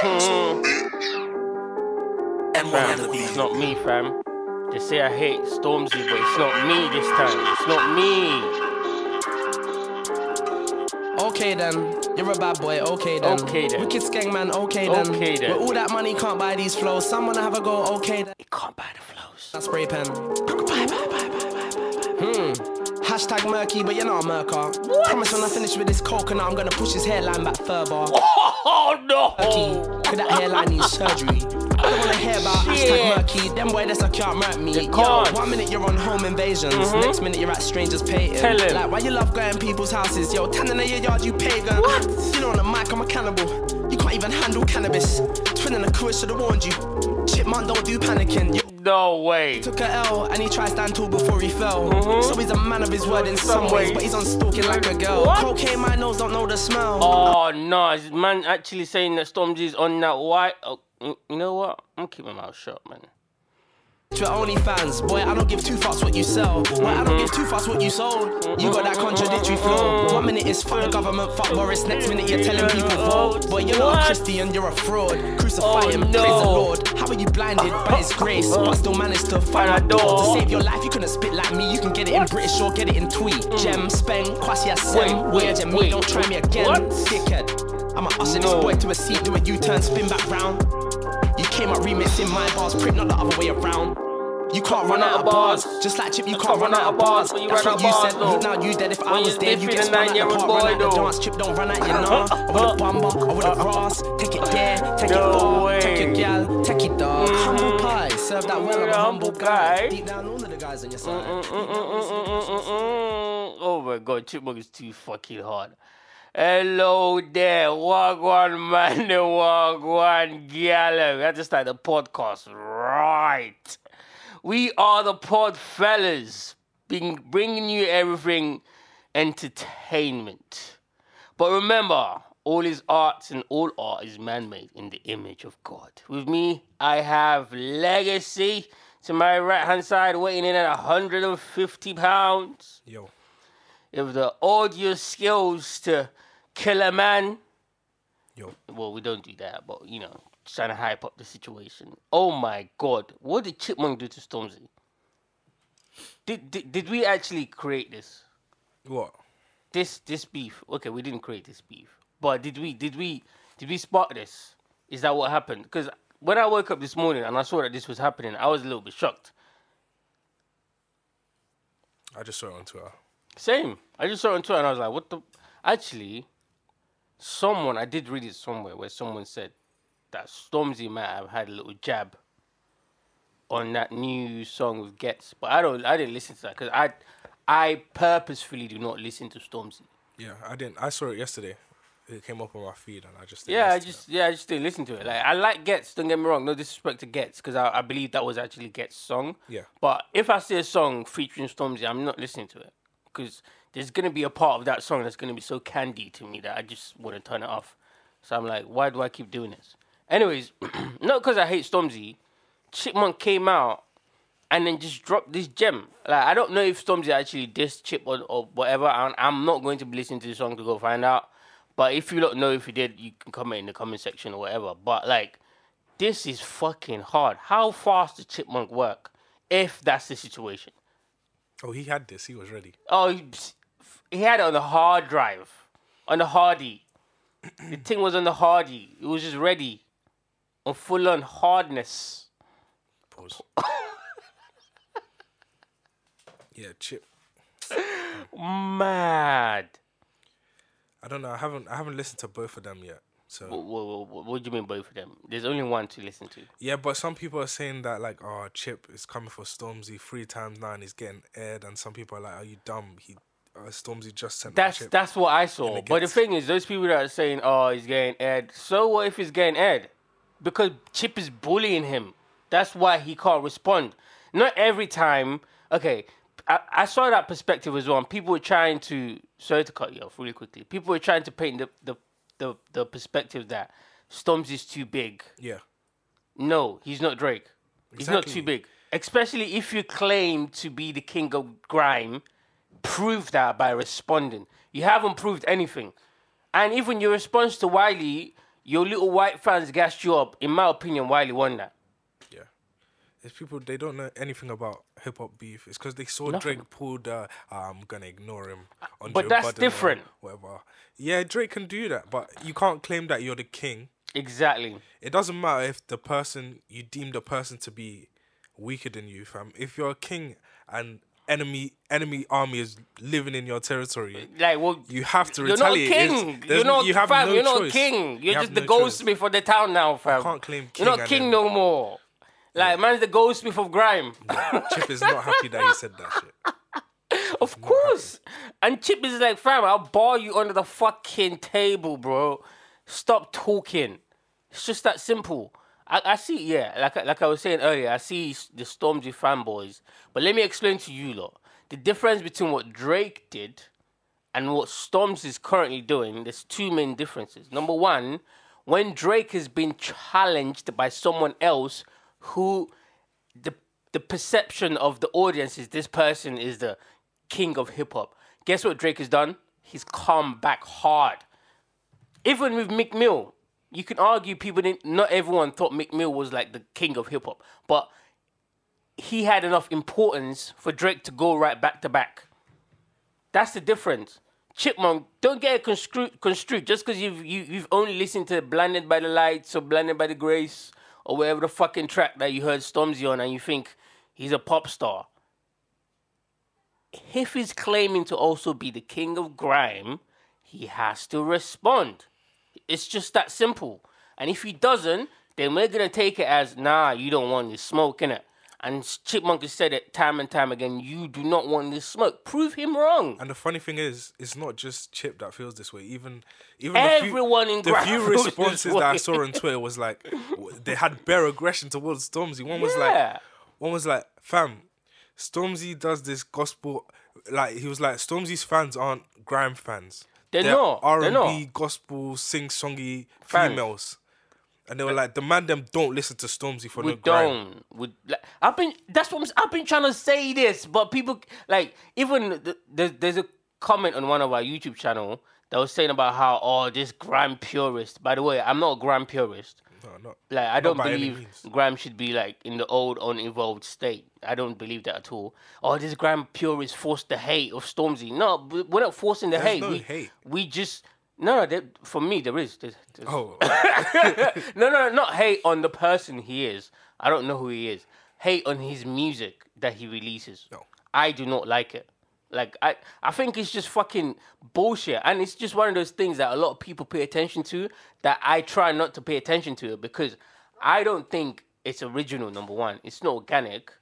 Fam, it's not me, fam. They say I hate Stormzy, but it's not me this time. It's not me. Okay then, you're a bad boy, okay then. Okay then. Wicked skeng man, okay then. Okay then. With all that money, can't buy these flows. Someone have a go, okay then. You can't buy the flows. That spray pen. Bye, bye, bye, bye, bye, bye, bye. Hmm. Hashtag murky, but you're not a murker. Promise when I finish with this coconut, I'm gonna push his hairline back further. Oh no! Could that hairline need surgery? I don't wanna hear about hashtag murky. Them boy, that's a can't murk me. Yo, one minute you're on home invasions, mm-hmm. next minute you're at strangers' painting. Tell him. Like, why you love going people's houses? Yo, tanning in your yard, you pagan. What? You know on the mic, I'm a cannibal. You can't even handle cannabis. Twinning a crew should've warned you. Chipmunk don't do panicking. You No way. took a L and he tried stand tall before he fell. Mm-hmm. So he's a man of his word in some ways, but he's on stalking like a girl. What? Cocaine, my nose don't know the smell. Oh no, is man actually saying that Stormzy's on that white? Oh, you you know what? I'm keeping my mouth shut, man. To your OnlyFans, boy, I don't give two fucks what you sell. Boy, I don't give two fucks what you sold. You got that contradictory flow. One minute it's fuck the government, fuck Boris. Next minute you're telling people vote. Boy, you're not a Christian, you're a fraud. Crucify Oh, him, no. praise the Lord. How are you blinded by His grace, but still managed to find a door to save your life? You couldn't spit like me. You can get it in British or get it in tweet. Gem, speng, Mm. Asem. wait, Weird and me, don't try me again, What? dickhead. I'ma usher No. this boy to a seat, do a U-turn, spin back round. Came up remixing my bars, prick, not the other way around. You can't run out of bars, just like Chip. You can't run out of bars. You That's what you bars, said. though. Now you dead. If I was dead, you get spun out the park, run out the dance. Chip don't run out, you know. I with a bumper, I with a Ross. Take it there, take No it far, way. take your gal, take it dog. Humble pie, serve that well. I'm a humble guy. Deep down, all of the guys on your side. Mm, mm, mm, mm, mm, mm, mm. Oh my god, Chipmunk is too fucking hard. Hello there, Wagwan man, the Wagwan. We have to start the podcast right. We are the Pod Fellas, being, bringing you everything entertainment. But remember, all is arts and all art is man made in the image of God. With me, I have Legacy to my right hand side, weighing in at 150 pounds. Yo, With the audio skills to kill a man. yo. Well, we don't do that, but you know, trying to hype up the situation. Oh my god, what did Chipmunk do to Stormzy? Did, did did we actually create this? What? This this beef? Okay, we didn't create this beef, but did we did we did we spot this? Is that what happened? Because when I woke up this morning and I saw that this was happening, I was a little bit shocked. I just saw it on Twitter. Same. I just saw it on Twitter and I was like, what the? Actually, someone, I did read it somewhere where someone said that Stormzy might have had a little jab on that new song with Ghetts, but I don't, I didn't listen to that because I, I purposefully do not listen to Stormzy. Yeah, I didn't. I saw it yesterday. It came up on my feed, and I just didn't Yeah, I just, yeah, I just didn't listen to it. Like, I like Ghetts. Don't get me wrong. No disrespect to Ghetts, because I, I believe that was actually Ghetts' song. Yeah. But if I see a song featuring Stormzy, I'm not listening to it because there's gonna be a part of that song that's gonna be so candy to me that I just want to turn it off. So I'm like, why do I keep doing this? Anyways, not because I hate Stormzy. Chipmunk came out and then just dropped this gem. Like I don't know if Stormzy actually dissed Chip or, or whatever. And I'm not going to be listening to the song to go find out. But if you don't know if he did, you can comment in the comment section or whatever. But like, this is fucking hard. How fast does Chipmunk work? If that's the situation. Oh, he had this. He was ready. Oh, he, he had it on the hard drive, on the hardy. the thing was on the hardy. It was just ready, on full on hardness. Pause. yeah, Chip. Mad. I don't know. I haven't. I haven't listened to both of them yet. So What, what, what, what do you mean both of them? There's only one to listen to. yeah, but some people are saying that like, oh, Chip is coming for Stormzy three times now and he's getting aired, and some people are like, are you dumb? He uh, Stormzy just sent That's that's what I saw. But the thing is, those people that are saying, "Oh, he's getting aired," so what if he's getting aired? Because Chip is bullying him. That's why he can't respond. Not every time. Okay, I, I saw that perspective as well. And people were trying to. Sorry to cut you off really quickly. People were trying to paint the the the, the perspective that Stormzy's too big. yeah. No, he's not Drake. He's not too big. Especially if you claim to be the king of grime, prove that by responding. You haven't proved anything. And even your response to Wiley, your little white fans gassed you up. In my opinion, Wiley won that. It's people they don't know anything about hip hop beef. It's because they saw Nothing. Drake pull the ah, I'm gonna ignore him. Uh, On but Joe that's Budden different. Whatever. Yeah, Drake can do that, but you can't claim that you're the king. Exactly. It doesn't matter if the person you deem the person to be weaker than you, fam. If you're a king and enemy enemy army is living in your territory, Like, well, you have to you're not retaliate. It's- king. You're not you have fam. no you're not choice. king. You You're have just the no goldsmith of the town now, fam. can't claim king. You're not king no more. Like, man's the goldsmith of grime. Chip is not happy that he said that shit. Of course. And Chip is like, fam, I'll bar you under the fucking table, bro. Stop talking. It's just that simple. I, I see, yeah, like I- like I was saying earlier, I see the Stormzy fanboys. But let me explain to you lot the difference between what Drake did and what Storms is currently doing. There's two main differences. Number one, when Drake has been challenged by someone else who the the perception of the audience is this person is the king of hip hop. Guess what Drake has done? He's come back hard. Even with Meek Mill, you can argue people didn't. Not everyone thought Meek Mill was like the king of hip hop, but he had enough importance for Drake to go right back to back. That's the difference. Chipmunk, don't get it construed, construed just because you've you, you've only listened to "Blinded by the Lights" or "Blinded by the Grace" or whatever the fucking track that you heard Stormzy on, and you think he's a pop star. If he's claiming to also be the king of grime, he has to respond. It's just that simple. And if he doesn't, then we're gonna take it as nah, you don't want this smoke, innit? And Chipmunk has said it time and time again. You do not want this smoke. Prove him wrong. And the funny thing is, it's not just Chip that feels this way. Even even Everyone the in few, the few responses that I saw on Twitter was like they had bare aggression towards Stormzy. One was like one was like, fam, Stormzy does this gospel like he was like Stormzy's fans aren't grime fans. They're not. R They're and. B gospel sing songy Fans. females. And they were like, the man them don't listen to Stormzy for We grime. don't. We, like, I've been. That's what I'm, I've been trying to say this, but people like even the, there's there's a comment on one of our YouTube channel that was saying about how oh this grime purist. By the way, I'm not a grime purist. No, not. Like I don't believe grime should be like in the old unevolved state. I don't believe that at all. Oh, this grime purist forced the hate of Stormzy. No, we're not forcing the There's hate. no we, hate. we just no, no. For me, there is. There's, there's, Oh, no, no, not hate on the person he is. I don't know who he is. Hate on his music that he releases. No. I do not like it. Like I, I think it's just fucking bullshit, and it's just one of those things that a lot of people pay attention to. That I try not to pay attention to it because I don't think it's original. Number one, it's not organic,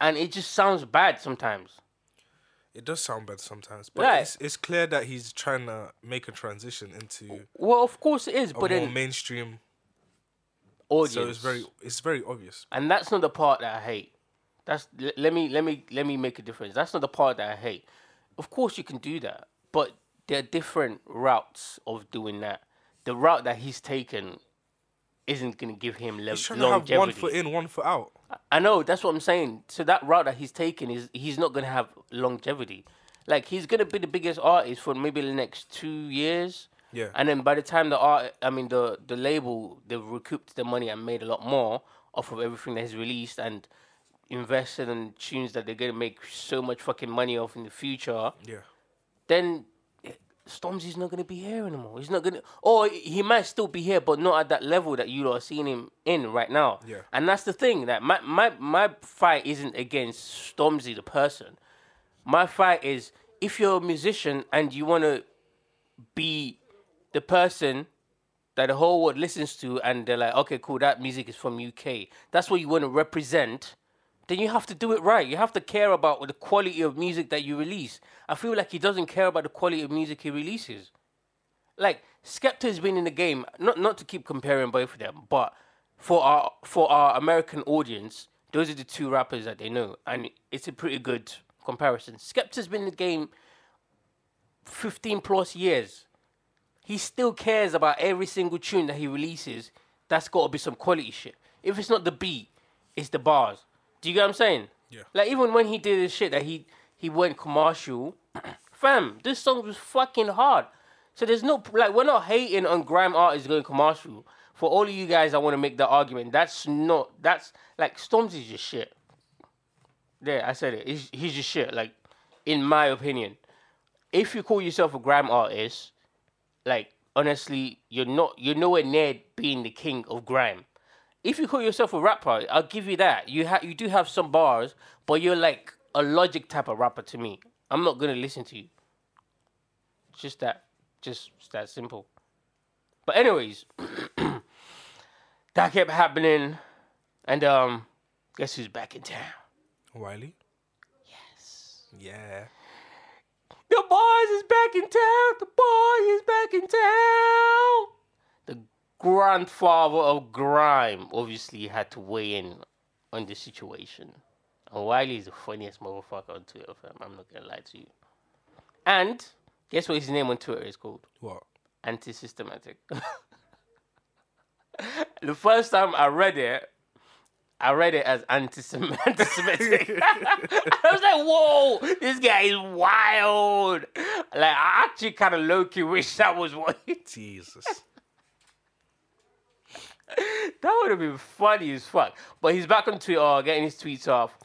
and it just sounds bad sometimes. It does sound bad sometimes, but Right. it's, it's clear that he's trying to make a transition into Well, of course it is, a but more then mainstream. audience. So it's very, it's very obvious. and that's not the part that I hate. That's l- let me let me let me make a difference. That's not the part that I hate. Of course, you can do that, but there are different routes of doing that. The route that he's taken isn't going to give him le- He's trying to have one foot in, one foot out. I know that's what I'm saying. So that route that he's taking is he's not going to have longevity. Like he's going to be the biggest artist for maybe the next two years. Yeah. And then by the time the art, I mean the the label, they've recouped the money and made a lot more off of everything that he's released and invested in tunes that they're gonna make so much fucking money off in the future. Yeah. Then Stormzy's not gonna be here anymore. He's not gonna, or he might still be here, but not at that level that you are seeing him in right now. Yeah. And that's the thing that my my my fight isn't against Stormzy the person. My fight is if you're a musician and you want to be the person that the whole world listens to and they're like, okay, cool, that music is from UK. That's what you want to represent. Then you have to do it right. You have to care about the quality of music that you release. I feel like he doesn't care about the quality of music he releases. Like Skepta has been in the game, not not to keep comparing both of them, but for our for our American audience, those are the two rappers that they know, and it's a pretty good comparison. Skepta's been in the game fifteen plus years he still cares about every single tune that he releases. That's got to be some quality shit. If it's not the beat, it's the bars. Do you get what I'm saying? Yeah. Like even when he did this shit that he he went commercial, fam, this song was fucking hard. So there's no like we're not hating on grime artists going commercial. For all of you guys, I want to make the argument. That's not. That's like Stormzy's just shit. There, I said it. He's, he's just shit. Like, in my opinion, if you call yourself a grime artist, like honestly, you're not. You're nowhere near being the king of grime. If you call yourself a rapper, I'll give you that. You have you do have some bars, but you're like a logic type of rapper to me. I'm not gonna listen to you. Just that, just that simple. But anyways, that kept happening, and um, guess who's back in town? Wiley. Yes. Yeah. The boys is back in town. The boy is back in town. The grandfather of grime obviously had to weigh in on the situation. And Wiley is the funniest motherfucker on Twitter, fam. I'm not gonna lie to you. And guess what his name on Twitter is called? What? Anti-systematic. the first time I read it, I read it as anti-Semitic. I was like, "Whoa, this guy is wild!" Like, I actually kind of low-key wish that was what he Jesus. that would have been funny as fuck. But he's back on Twitter, uh, getting his tweets off.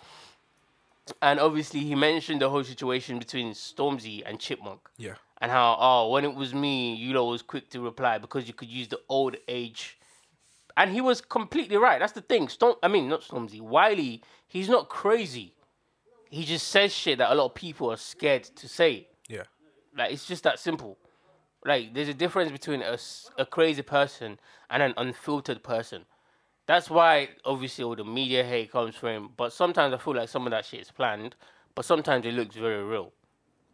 And obviously, he mentioned the whole situation between Stormzy and Chipmunk. Yeah. And how, oh, when it was me, you know, was quick to reply because you could use the old age. And he was completely right. That's the thing. Storm, I mean, not Stormzy. Wiley, he's not crazy. He just says shit that a lot of people are scared to say. Yeah. Like it's just that simple. Like there's a difference between a, a crazy person and an unfiltered person. That's why obviously all the media hate comes from him. But sometimes I feel like some of that shit is planned. But sometimes it looks very real.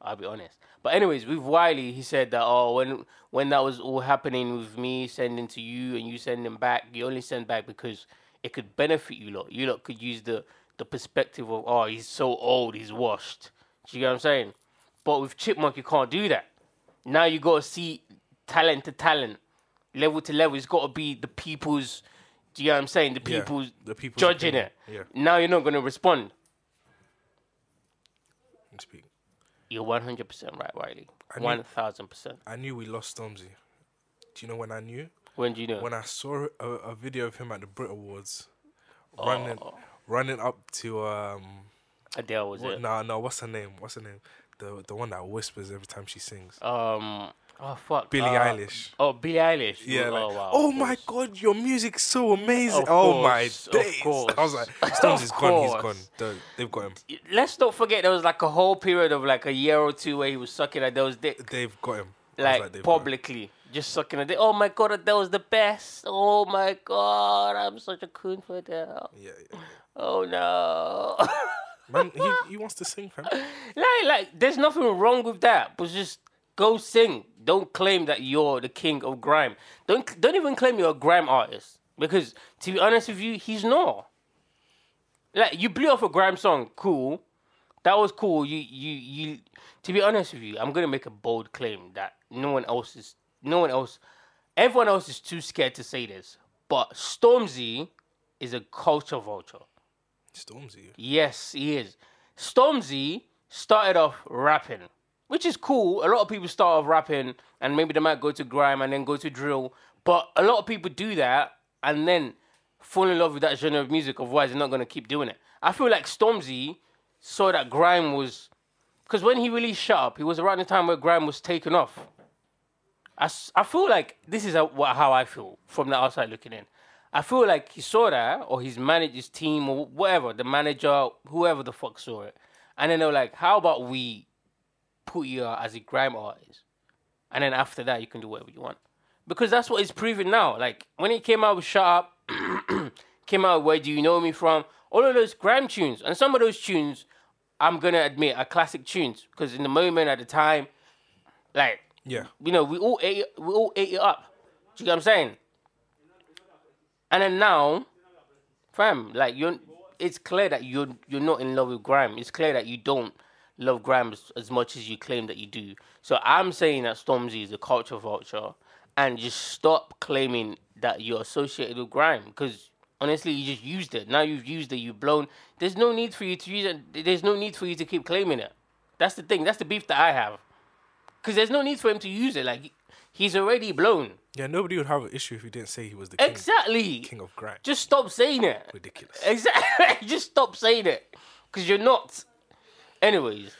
I'll be honest. But anyways, with Wiley, he said that oh when when that was all happening with me sending to you and you sending back, you only send back because it could benefit you lot. You lot could use the the perspective of oh he's so old, he's washed. Do you get what I'm saying? But with Chipmunk, you can't do that. Now you got to see talent to talent, level to level. It's got to be the people's. Do you know what I'm saying? The Yeah, people's the people's judging opinion. it. Yeah. Now you're not going to respond. Speak. You're 100% right, Wiley. 1000%. I knew we lost Stormzy. Do you know when I knew? When do you know? When I saw a, a video of him at the Brit Awards, running, Oh. running up to um, Adele was what, it? nah, no, what's her name? What's her name? The the one that whispers every time she sings. Um. Oh fuck. Billie uh, Eilish. Oh, Billie Eilish. Yeah, oh, like, wow, oh my god, your music's so amazing. Of oh my course, of days. I was course. like, Stormzy's Of gone, he's gone. course. The- They've got him. Let's not forget there was like a whole period of like a year or two where he was sucking at Adele's dick. They've got him. Was like, him. publicly, just sucking a dick. Oh my god, Adele's the best. Oh my god, I'm such a coon for Adele. Yeah, yeah. Oh no. Man, he, he wants to sing, fam. like, like, there's nothing wrong with that, but just go sing. Don't claim that you're the king of grime. Don't don't even claim you're a grime artist because, to be honest with you, he's not. Like, you blew off a grime song, cool. That was cool. You you you. To be honest with you, I'm gonna make a bold claim that no one else is, no one else, everyone else is too scared to say this. But Stormzy is a culture vulture. Stormzy. Yes, he is. Stormzy started off rapping, which is cool. A lot of people start off rapping and maybe they might go to grime and then go to drill. But a lot of people do that and then fall in love with that genre of music, otherwise they're not gonna keep doing it. I feel like Stormzy saw that grime was because when he released Shut Up, it was around the time where grime was taken off. I, I feel like this is a, how I feel from the outside looking in. I feel like he saw that, or his manager's team, or whatever, the manager, whoever the fuck saw it. And then they were like, how about we put you out as a grime artist? And then after that, you can do whatever you want. Because that's what it's proving now. Like, when he came out with Shut Up, came out with Where Do You Know Me From, all of those grime tunes. And some of those tunes, I'm going to admit, are classic tunes. Because in the moment, at the time, like, Yeah. you know, we all ate we all ate it up. Do you get what I'm saying? And then now, fam, like you're, it's clear that you're you're not in love with grime. It's clear that you don't love grime as, as much as you claim that you do. So I'm saying that Stormzy is a culture vulture, and just stop claiming that you're associated with grime because honestly, you just used it. Now you've used it, you've blown. There's no need for you to use it. There's no need for you to keep claiming it. That's the thing. That's the beef that I have. Because there's no need for him to use it. Like, He's already blown. Yeah, nobody would have an issue if he didn't say he was the king, Exactly. king of grime. Just stop saying it. Ridiculous. Exactly. Just stop saying it, because you're not. Anyways,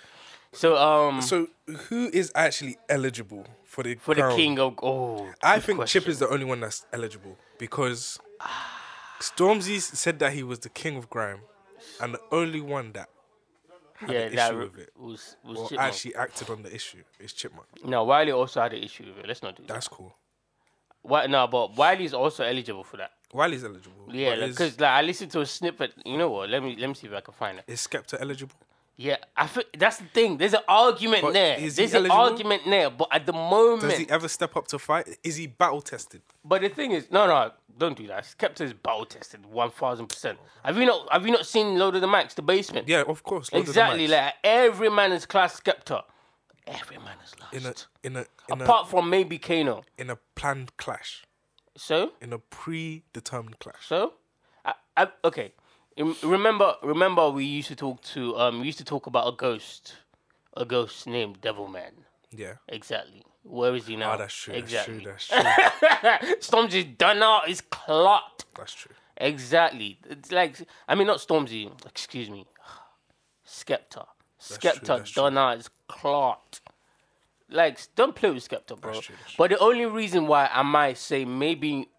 so um, So who is actually eligible for the for the king of oh, I think question. Chip is the only one that's eligible because Stormzy said that he was the king of grime, and the only one that had yeah, an that issue with it was was or Chipmunk. actually acted on the issue is Chipmunk. No, Wiley also had an issue with it. Let's not do that. That's cool. Why, no, but Wiley's also eligible for that. Wiley's eligible. Yeah, because is, like, I listened to a snippet. You know what? Let me let me see if I can find it. is Skepta eligible? Yeah, I feel that's the thing. There's an argument But there. is he There's an argument there, but at the moment, Does he ever step up to fight? Is he battle tested? but the thing is, no, no, don't do that. Skepta is battle tested, one thousand percent. Have you not? Have you not seen Lord of the Mics, the basement? Yeah, of course. The exactly. Like every man is class Skepta. Every man is lost. in a in a in Apart from maybe Kano. in a planned clash, So, in a predetermined clash. so, I, I, okay. Remember, remember, we used to talk to um, we used to talk about a ghost, a ghost named Devilman. Yeah. Exactly. Where is he now? Oh, that's true. Exactly. That's true. That's true. Stormzy's done out. He's clocked. That's true. Exactly. It's like I mean, not Stormzy. Excuse me. Skepta. Skepta done out. Is clocked. Like, don't play with Skepta, bro. That's true, that's But the only reason why I might say maybe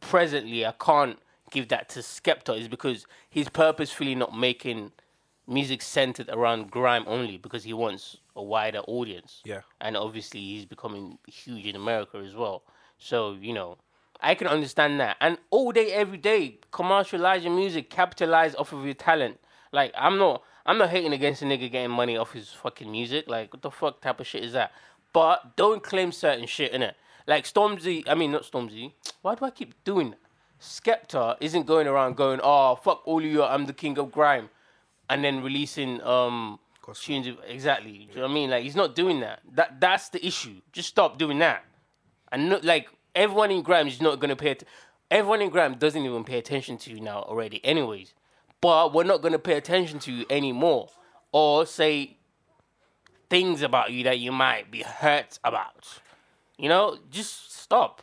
presently I can't give that to Skepta is because he's purposefully not making music centered around grime only because he wants a wider audience. Yeah. And obviously he's becoming huge in America as well. So, you know, I can understand that. And all day, every day, commercialize your music, capitalize off of your talent. Like I'm not I'm not hating against a nigga getting money off his fucking music. Like what the fuck type of shit is that? But don't claim certain shit in it. Like Stormzy, I mean not Stormzy. Why do I keep doing that? Skepta isn't going around going, oh fuck all of you, I'm the king of grime, and then releasing um tunes. of- Exactly. Do you know what I mean? Like he's not doing that. That that's the issue. Just stop doing that. And no, like everyone in grime is not gonna pay. Att- everyone in grime doesn't even pay attention to you now already. Anyways, but we're not gonna pay attention to you anymore, or say things about you that you might be hurt about. You know, just stop.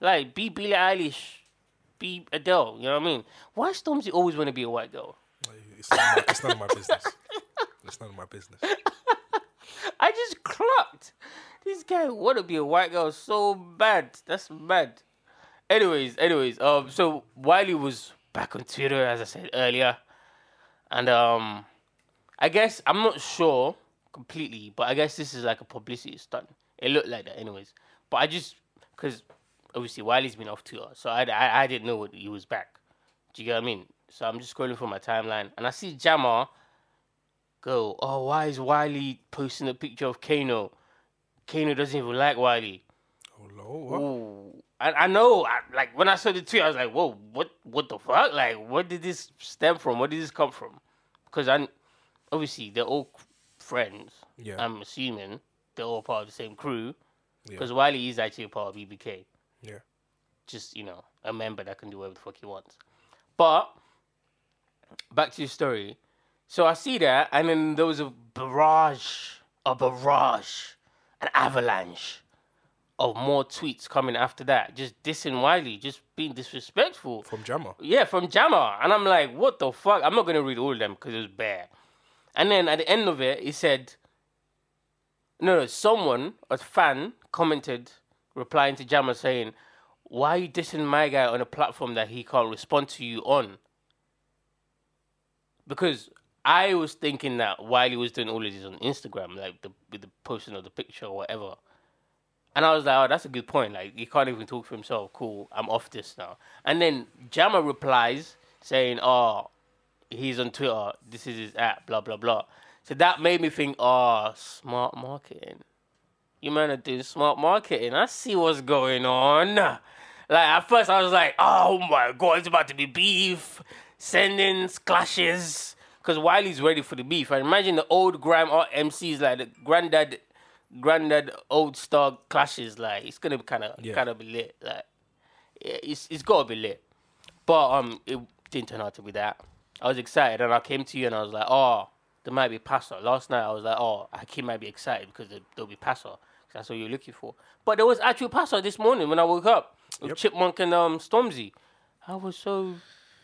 Like be Billie Eilish, be Adele. You know what I mean? Why Stormzy always want to be a white girl? It's none, of my, it's none of my business. It's none of my business. I just clocked. This guy want to be a white girl so bad. That's bad. Anyways, anyways, um, so Wiley was back on Twitter as I said earlier, and um, I guess I'm not sure completely, but I guess this is like a publicity stunt. It looked like that, anyways. But I just because obviously Wiley's been off Twitter, so I, I I didn't know what he was back. Do you get what I mean? So I'm just scrolling through my timeline, and I see Jammer go, oh, why is Wiley posting a picture of Kano? Kano doesn't even like Wiley. Oh Lord. Ooh. I, I know, I, like, when I saw the tweet, I was like, whoa, what what the fuck? Like, where did this stem from? Where did this come from? Because I, obviously, they're all friends. Yeah. I'm assuming they're all part of the same crew. Yeah. Because Wiley is actually a part of BBK. Yeah. Just, you know, a member that can do whatever the fuck he wants. But, back to your story. So I see that, and then there was a barrage, a barrage, an avalanche of more tweets coming after that, just dissing Wiley, just being disrespectful. From Jammer. Yeah, from Jammer. And I'm like, what the fuck? I'm not going to read all of them because it was bad. And then at the end of it, he said, no, no, someone, a fan, commented, replying to Jammer saying, why are you dissing my guy on a platform that he can't respond to you on? Because I was thinking that Wiley was doing all of this on Instagram, like the with the posting of the picture or whatever. And I was like, oh, that's a good point. Like, he can't even talk for himself. Cool, I'm off this now. And then Jammer replies saying, oh, he's on Twitter. This is his app, blah, blah, blah. So that made me think, oh, smart marketing. You man are doing smart marketing. I see what's going on. Like, at first I was like, oh my God, it's about to be beef, sending clashes. Because Wiley's ready for the beef. I imagine the old or MCs, like the granddad granddad old star clashes like it's gonna be kind of Yeah. kind of be lit like it's it's gotta be lit but um it didn't turn out to be that I was excited and I came to you and I was like oh there might be Paso last night I was like oh Hakeem might be excited because there, there'll be Paso That's what you're looking for. But there was actual pasta this morning when I woke up with Yep. Chipmunk and um Stormzy. I was so.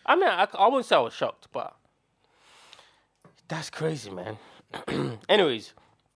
I mean, I, I wouldn't say I was shocked, but that's crazy, man. Anyways,